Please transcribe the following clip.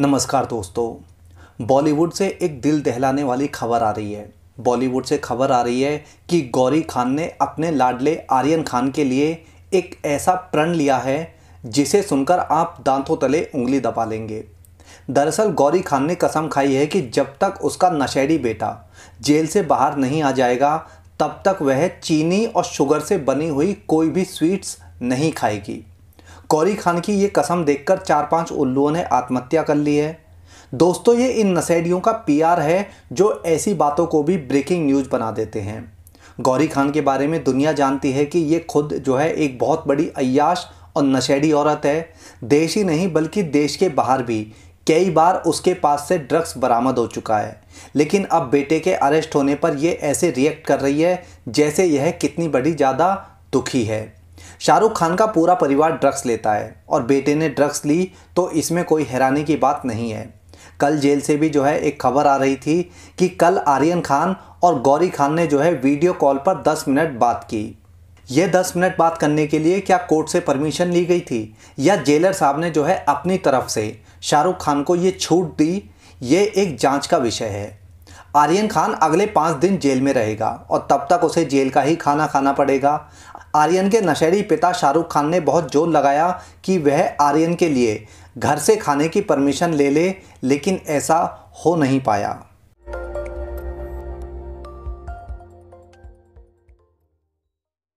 नमस्कार दोस्तों, बॉलीवुड से एक दिल दहलाने वाली खबर आ रही है। बॉलीवुड से खबर आ रही है कि गौरी खान ने अपने लाडले आर्यन खान के लिए एक ऐसा प्रण लिया है, जिसे सुनकर आप दांतों तले उंगली दबा लेंगे। दरअसल, गौरी खान ने कसम खाई है कि जब तक उसका नशेड़ी बेटा जेल से बाहर नहीं आ जाएगा, तब तक वह चीनी और शुगर से बनी हुई कोई भी स्वीट्स नहीं खाएगी। गौरी खान की ये कसम देखकर चार पाँच उल्लुओं ने आत्महत्या कर ली है। दोस्तों, ये इन नशेड़ियों का पीआर है जो ऐसी बातों को भी ब्रेकिंग न्यूज़ बना देते हैं। गौरी खान के बारे में दुनिया जानती है कि ये खुद जो है एक बहुत बड़ी अयाश और नशेड़ी औरत है। देश ही नहीं, बल्कि देश के बाहर भी। कई बार उसके पास से ड्रग्स बरामद हो चुका है। लेकिन अब बेटे के अरेस्ट होने पर यह ऐसे रिएक्ट कर रही है जैसे यह कितनी बड़ी ज़्यादा दुखी है। शाहरुख खान का पूरा परिवार ड्रग्स लेता है और बेटे ने ड्रग्स ली तो इसमें कोई हैरानी की बात नहीं है। कल जेल से भी जो है एक खबर आ रही थी कि कल आर्यन खान और गौरी खान ने जो है वीडियो कॉल पर 10 मिनट बात की। यह 10 मिनट बात करने के लिए क्या कोर्ट से परमिशन ली गई थी? या जेलर साहब ने जो है अपनी तरफ़ से शाहरुख खान को ये छूट दी? ये एक जाँच का विषय है। आर्यन खान अगले पाँच दिन जेल में रहेगा और तब तक उसे जेल का ही खाना खाना पड़ेगा। आर्यन के नशेड़ी पिता शाहरुख खान ने बहुत ज़ोर लगाया कि वह आर्यन के लिए घर से खाने की परमिशन ले ले, लेकिन ऐसा हो नहीं पाया।